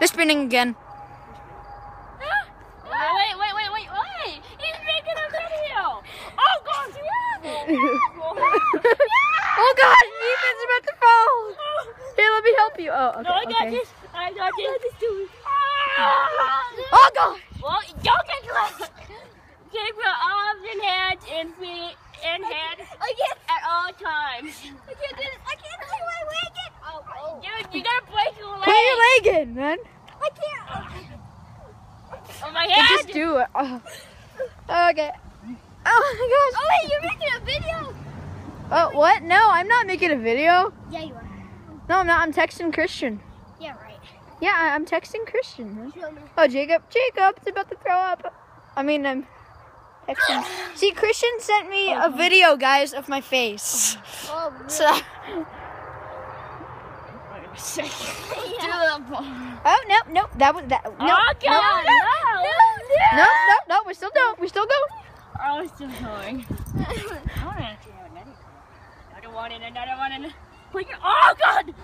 They're spinning again. Wait, wait, wait, wait, wait! He's making a video! Oh gosh, yeah! oh God, Ethan's about to fall. Here, let me help you. Oh, okay. No, I got okay. this. I got this. too. Ah. Oh God. Well, y'all can clap. Keep your arms and hands and feet and hands at all times. I can't do this. I can't do my leg. in. Oh, oh. Dude, you gotta break Put your leg in, man. I can't. Oh my god. Just do it. Oh. oh. Okay. Oh my Oh wait, you're making a video. gosh. Oh, what? No, I'm not making a video. Yeah, you are. No, I'm not. I'm texting Christian. Yeah, right. Yeah, I'm texting Christian. man. Oh, Jacob. Jacob's about to throw up. I mean, I'm texting. See, Christian sent me a oh. video, guys, of my face. Oh, So. Oh no, no, that was that. No, oh, no, God, no, no, no, no. We're still going. We're still going. Oh, it's still going. I want to actually have another one. Another one and another one and. Put your. Oh God!